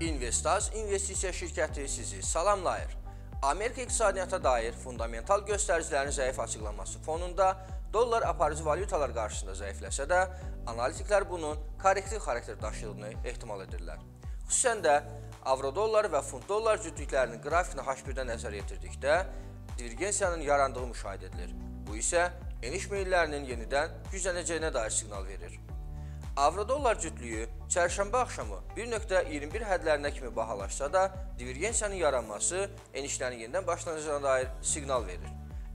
Investaz investisiya şirkəti sizi salamlayır. Amerika iqtisadiyyata dair fundamental göstəricilərin zəif açıqlanması fonunda dollar aparıcı valyutalar qarşısında zəifləsə də, analitiklər bunun korrektiv xarakter daşıdığını ehtimal edirlər. Xüsusən də avro-dollar və funt-dollar cütlüklərinin qrafikini H1-də nəzər yetirdikdə divergensiyanın yarandığı müşahidə edilir. Bu isə eniş meyillərinin yenidən güclənəcəyinə dair siqnal verir. Avro-dollar cütlüyü çərşənbə axşamı 1.21 hədlərinə kimi bahalaşsa da, divergensiyanın yaranması enişlərin yenidən başlanacağına dair siqnal verir.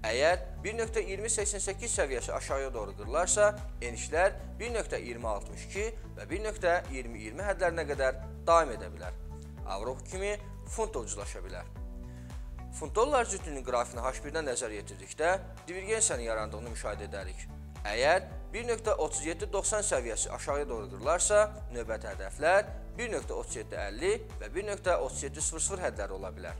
Əgər 1.2088 səviyyəsi aşağıya doğru qırılarsa, enişlər 1.2062 və 1.2020 hədlərinə qədər davam edə bilər. Avro kimi funt ucuzlaşa bilər. Funt-dollar cütlüyünün qrafikini H1-dən nəzər yetirdikdə divergensiyanın yarandığını müşahidə edərik. Əgər 1.3790 səviyyəsi aşağıya doğru qırılarsa, növbəti hədəflər 1.3750 və 1.3700 hədləri ola bilər.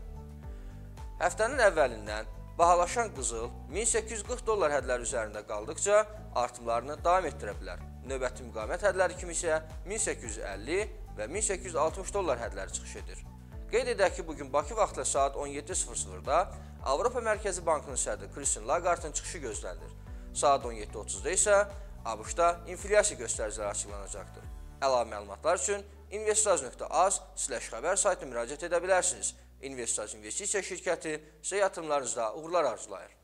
Həftənin əvvəlindən bahalaşan qızıl 1840 dollar hədləri üzərində qaldıqca artımlarını davam etdirə bilər. Növbəti müqavimət hədləri kimi isə 1850 və 1860 dollar hədləri çıxış edir. Qeyd edək ki, bugün Bakı vaxtı saat 17:00-da Avropa Mərkəzi Bankının sədri Christine Lagarde'ın çıxışı gözlənilir. Saat 17:30-da isə ABŞ-da inflyasiya göstəriciləri açıqlanacaqdır. Əlavə məlumatlar üçün investoraz.az/xəbər saytına müraciət edə bilərsiniz. Investoraz investisiya şirkəti sizə yatırımlarınızda uğurlar arzulayır.